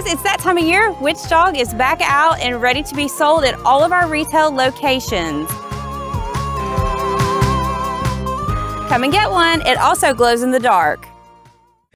guys, it's that time of year. Witch Dog is back out and ready to be sold at all of our retail locations. Come and get one. It also glows in the dark.